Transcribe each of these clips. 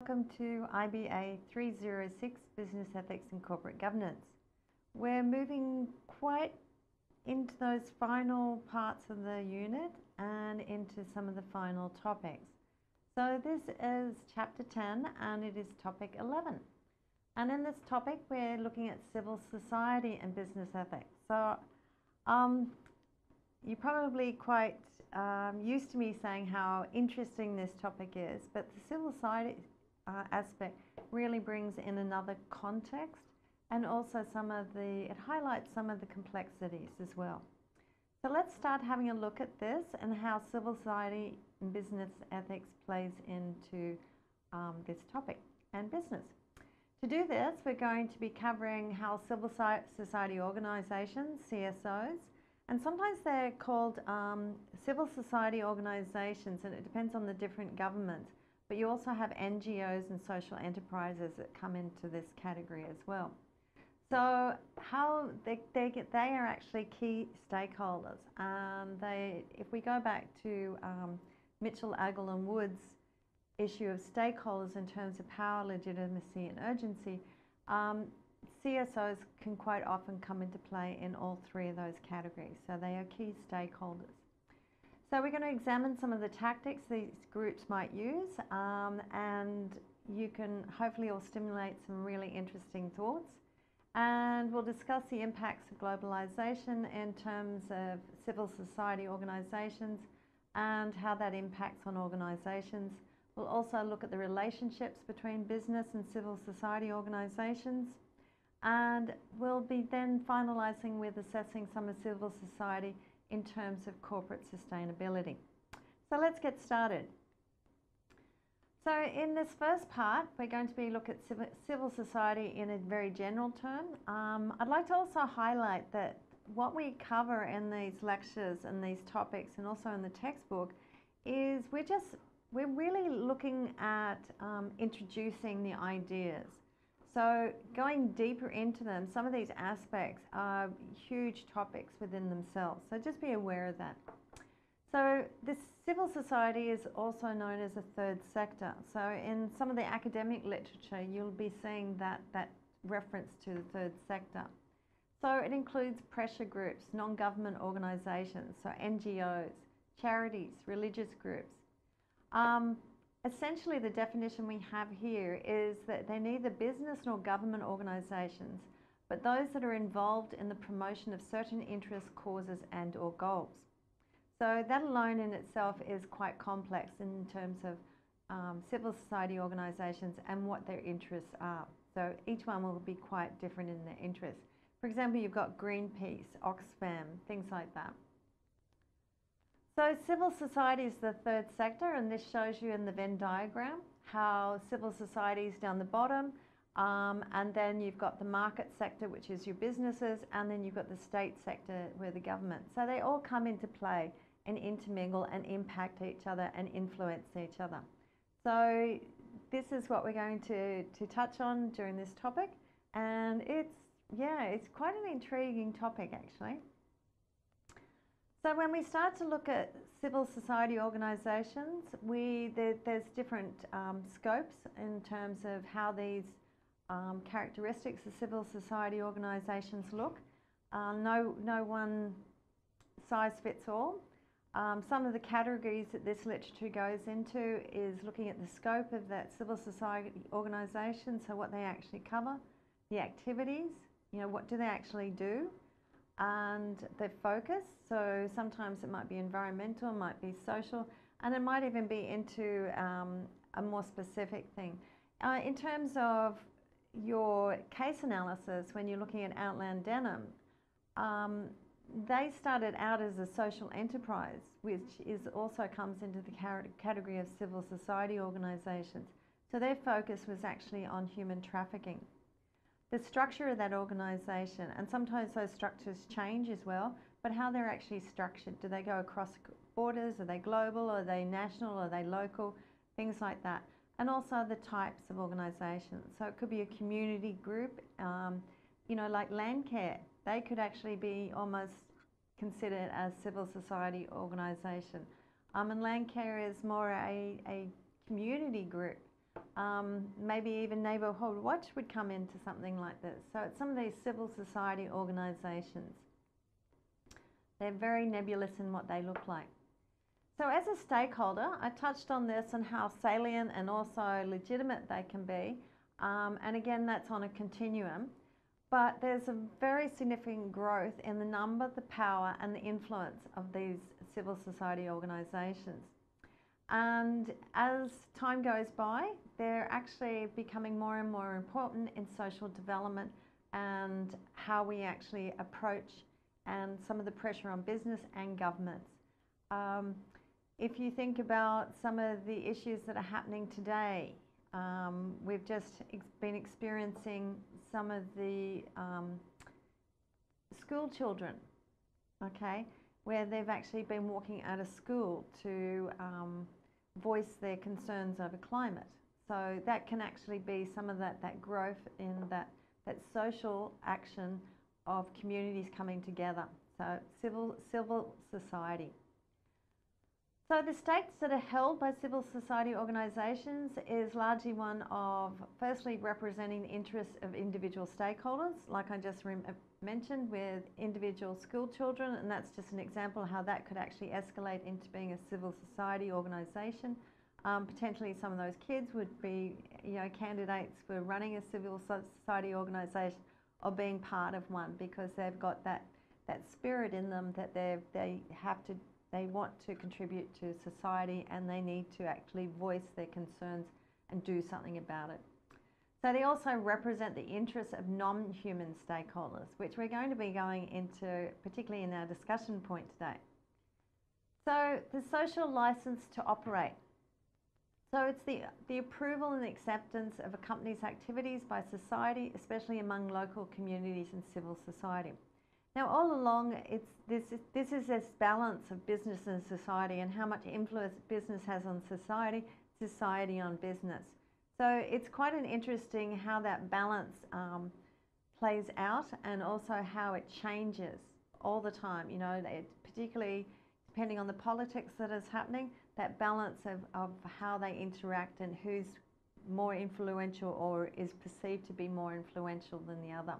Welcome to IBA 306 Business Ethics and Corporate Governance. We're moving quite into those final parts of the unit and into some of the final topics. So, this is chapter 10 and it is topic 11. And in this topic, we're looking at civil society and business ethics. So, um, you're probably quite um, used to me saying how interesting this topic is, but the civil society uh, aspect really brings in another context and also some of the, it highlights some of the complexities as well. So let's start having a look at this and how civil society and business ethics plays into um, this topic and business. To do this, we're going to be covering how civil society organisations, CSOs, and sometimes they're called um, civil society organisations, and it depends on the different governments. But you also have NGOs and social enterprises that come into this category as well. So how they, they, get, they are actually key stakeholders. Um, they, if we go back to um, Mitchell, Agle and Wood's issue of stakeholders in terms of power, legitimacy and urgency, um, CSOs can quite often come into play in all three of those categories. So they are key stakeholders. So we're going to examine some of the tactics these groups might use um, and you can hopefully all stimulate some really interesting thoughts. And we'll discuss the impacts of globalization in terms of civil society organizations and how that impacts on organizations. We'll also look at the relationships between business and civil society organizations. And we'll be then finalising with assessing some of civil society in terms of corporate sustainability. So let's get started. So in this first part, we're going to be look at civil society in a very general term. Um, I'd like to also highlight that what we cover in these lectures and these topics and also in the textbook is we're just, we're really looking at um, introducing the ideas. So going deeper into them, some of these aspects are huge topics within themselves. So just be aware of that. So this civil society is also known as a third sector. So in some of the academic literature, you'll be seeing that, that reference to the third sector. So it includes pressure groups, non-government organisations, so NGOs, charities, religious groups. Um, essentially the definition we have here is that they're neither business nor government organisations, but those that are involved in the promotion of certain interests, causes and or goals. So that alone in itself is quite complex in terms of um, civil society organisations and what their interests are. So each one will be quite different in their interests. For example, you've got Greenpeace, Oxfam, things like that. So civil society is the third sector and this shows you in the Venn diagram how civil society is down the bottom um, and then you've got the market sector which is your businesses and then you've got the state sector where the government. So they all come into play and intermingle and impact each other and influence each other. So this is what we're going to, to touch on during this topic and it's yeah it's quite an intriguing topic actually. So when we start to look at civil society organisations, we there, there's different um, scopes in terms of how these um, characteristics of civil society organisations look. Uh, no, no one size fits all. Um, some of the categories that this literature goes into is looking at the scope of that civil society organisation, so what they actually cover, the activities, you know, what do they actually do, and their focus. So sometimes it might be environmental, it might be social, and it might even be into um, a more specific thing. Uh, in terms of your case analysis, when you're looking at Outland Denim, um, they started out as a social enterprise, which is also comes into the category of civil society organisations. So their focus was actually on human trafficking the structure of that organisation, and sometimes those structures change as well, but how they're actually structured. Do they go across borders? Are they global? Are they national? Are they local? Things like that. And also the types of organisations. So it could be a community group, um, you know, like Landcare. They could actually be almost considered a civil society organisation. Um, and Landcare is more a, a community group Um, maybe even Neighbourhood Watch would come into something like this. So it's some of these civil society organisations. They're very nebulous in what they look like. So as a stakeholder, I touched on this and how salient and also legitimate they can be. Um, and again, that's on a continuum. But there's a very significant growth in the number, the power, and the influence of these civil society organisations. And as time goes by, they're actually becoming more and more important in social development and how we actually approach and some of the pressure on business and governments. Um, if you think about some of the issues that are happening today, um, we've just ex been experiencing some of the um, school children, okay, where they've actually been walking out of school to um, voice their concerns over climate. So that can actually be some of that, that growth in that, that social action of communities coming together. So civil, civil society. So the stakes that are held by civil society organisations is largely one of firstly representing the interests of individual stakeholders, like I just mentioned with individual school children, and that's just an example of how that could actually escalate into being a civil society organisation. Um, potentially some of those kids would be you know, candidates for running a civil society organisation or being part of one because they've got that, that spirit in them that they they have to they want to contribute to society and they need to actually voice their concerns and do something about it. So they also represent the interests of non-human stakeholders, which we're going to be going into particularly in our discussion point today. So the social license to operate. So it's the, the approval and acceptance of a company's activities by society, especially among local communities and civil society. Now, all along, it's, this, is, this is this balance of business and society and how much influence business has on society, society on business. So it's quite an interesting how that balance um, plays out and also how it changes all the time. You know, it, particularly depending on the politics that is happening, that balance of, of how they interact and who's more influential or is perceived to be more influential than the other.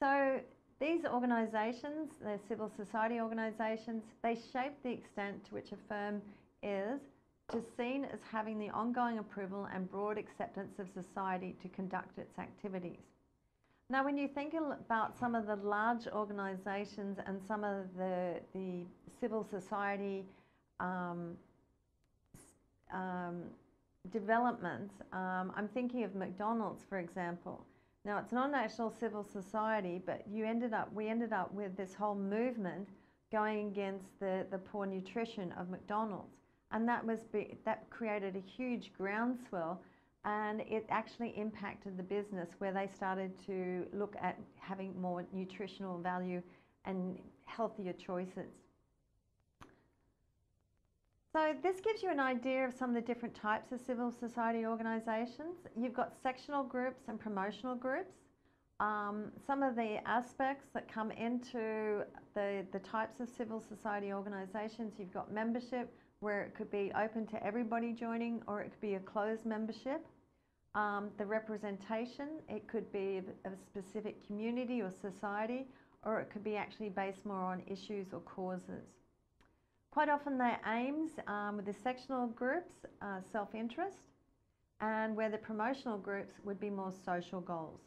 So these organisations, the civil society organisations, they shape the extent to which a firm is to seen as having the ongoing approval and broad acceptance of society to conduct its activities. Now, when you think about some of the large organisations and some of the, the civil society um, um, developments, um, I'm thinking of McDonald's, for example. Now it's not national civil society, but you ended up we ended up with this whole movement going against the, the poor nutrition of McDonald's. And that was be, that created a huge groundswell and it actually impacted the business where they started to look at having more nutritional value and healthier choices. So this gives you an idea of some of the different types of civil society organisations. You've got sectional groups and promotional groups. Um, some of the aspects that come into the, the types of civil society organisations, you've got membership, where it could be open to everybody joining or it could be a closed membership. Um, the representation, it could be a specific community or society, or it could be actually based more on issues or causes. Quite often their aims um, with the sectional groups are self-interest and where the promotional groups would be more social goals.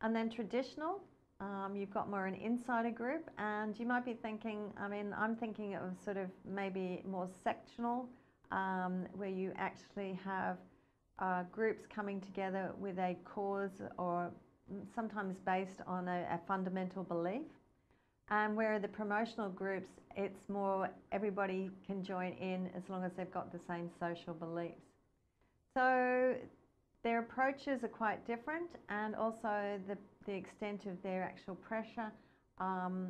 And then traditional, um, you've got more an insider group and you might be thinking, I mean, I'm thinking of sort of maybe more sectional um, where you actually have uh, groups coming together with a cause or sometimes based on a, a fundamental belief. And where the promotional groups, it's more everybody can join in as long as they've got the same social beliefs. So their approaches are quite different and also the, the extent of their actual pressure. Um,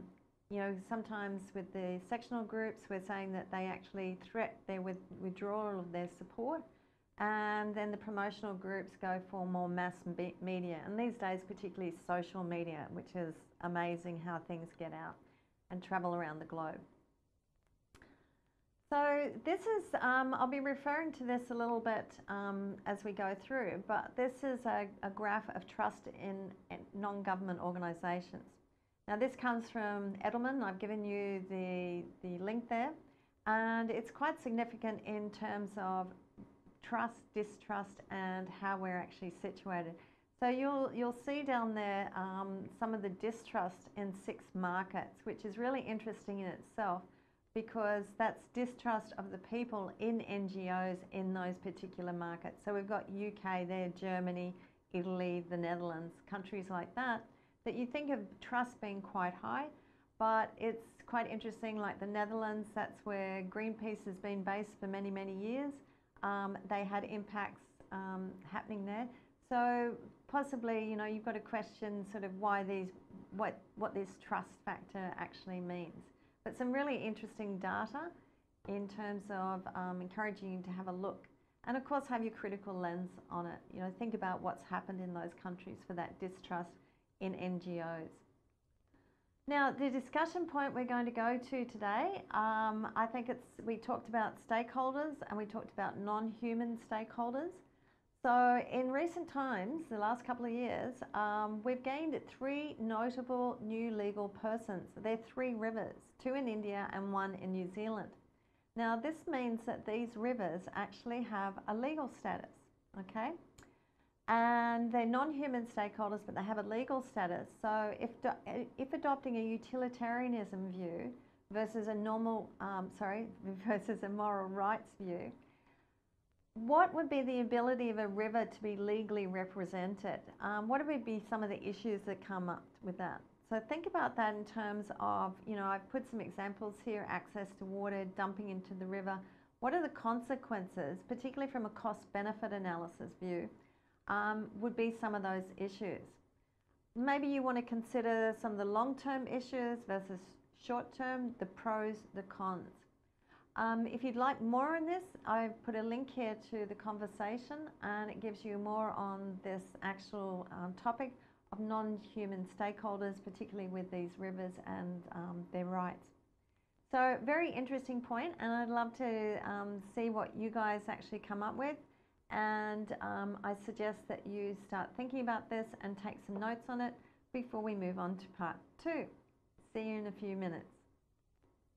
you know, sometimes with the sectional groups, we're saying that they actually threat their with, withdrawal of their support. And then the promotional groups go for more mass media. And these days, particularly social media, which is amazing how things get out and travel around the globe. So this is, um, I'll be referring to this a little bit um, as we go through, but this is a, a graph of trust in, in non-government organisations. Now this comes from Edelman, I've given you the, the link there, and it's quite significant in terms of trust, distrust, and how we're actually situated. So you'll, you'll see down there um, some of the distrust in six markets, which is really interesting in itself because that's distrust of the people in NGOs in those particular markets. So we've got UK there, Germany, Italy, the Netherlands, countries like that, that you think of trust being quite high, but it's quite interesting, like the Netherlands, that's where Greenpeace has been based for many, many years. Um, they had impacts um, happening there. So possibly, you know, you've got to question sort of why these, what, what this trust factor actually means. But some really interesting data in terms of um, encouraging you to have a look. And of course, have your critical lens on it. You know, think about what's happened in those countries for that distrust in NGOs. Now, the discussion point we're going to go to today, um, I think it's, we talked about stakeholders and we talked about non-human stakeholders. So in recent times, the last couple of years, um, we've gained three notable new legal persons. They're three rivers, two in India and one in New Zealand. Now this means that these rivers actually have a legal status, okay? And they're non-human stakeholders, but they have a legal status. So if, if adopting a utilitarianism view versus a normal, um, sorry, versus a moral rights view, what would be the ability of a river to be legally represented? Um, what would be some of the issues that come up with that? So think about that in terms of, you know, I've put some examples here, access to water, dumping into the river. What are the consequences, particularly from a cost-benefit analysis view, um, would be some of those issues. Maybe you want to consider some of the long-term issues versus short-term, the pros, the cons. Um, if you'd like more on this, I've put a link here to the conversation and it gives you more on this actual um, topic of non-human stakeholders, particularly with these rivers and um, their rights. So very interesting point and I'd love to um, see what you guys actually come up with and um, I suggest that you start thinking about this and take some notes on it before we move on to part two. See you in a few minutes.